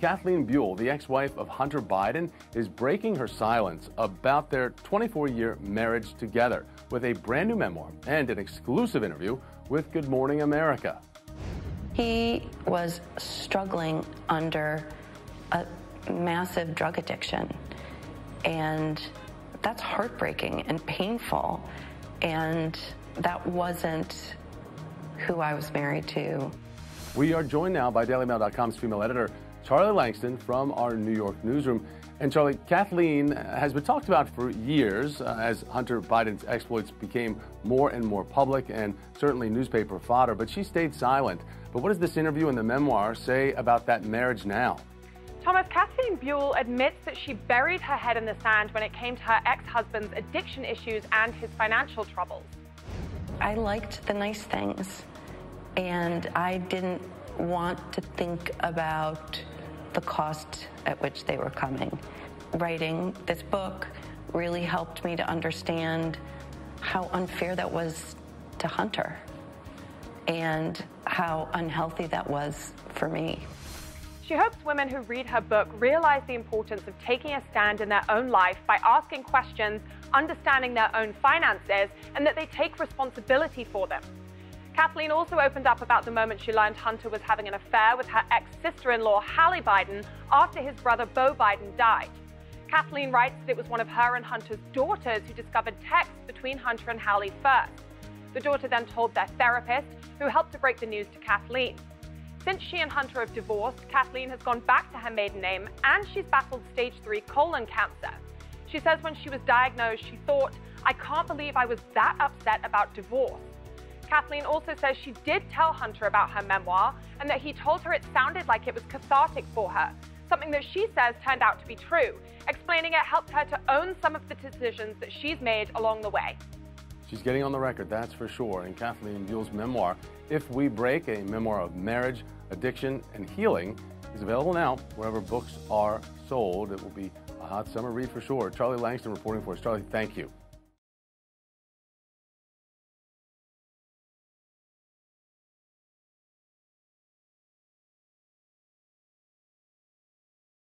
Kathleen Buhle, the ex wife of Hunter Biden, is breaking her silence about their 24 year marriage together with a brand new memoir and an exclusive interview with Good Morning America. He was struggling under a massive drug addiction, and that's heartbreaking and painful. And that wasn't who I was married to. We are joined now by DailyMail.com's female editor, Charlie Lankston, from our New York newsroom. And Charlie, Kathleen has been talked about for years uh, as Hunter Biden's exploits became more and more public and certainly newspaper fodder, but she stayed silent. But what does this interview and the memoir say about that marriage now? Thomas, Kathleen Buhle admits that she buried her head in the sand when it came to her ex husband's addiction issues and his financial troubles. I liked the nice things, and I didn't want to think about the cost at which they were coming. Writing this book really helped me to understand how unfair that was to Hunter and how unhealthy that was for me. She hopes women who read her book realize the importance of taking a stand in their own life by asking questions, understanding their own finances, and that they take responsibility for them. Kathleen also opened up about the moment she learned Hunter was having an affair with her ex sister in law, Hallie Biden, after his brother Beau Biden died. Kathleen writes that it was one of her and Hunter's daughters who discovered texts between Hunter and Hallie first. The daughter then told their therapist, who helped to break the news to Kathleen. Since she and Hunter have divorced, Kathleen has gone back to her maiden name and she's battled stage 3 colon cancer. She says when she was diagnosed, she thought, I can't believe I was that upset about divorce. Kathleen also says she did tell Hunter about her memoir and that he told her it sounded like it was cathartic for her, something that she says turned out to be true, explaining it helped her to own some of the decisions that she's made along the way. She's getting on the record, that's for sure. And Kathleen Buhle's memoir, If We Break, a memoir of marriage, addiction, and healing, is available now wherever books are sold. It will be a hot summer read for sure. Charlie Lankston reporting for us. Charlie, thank you.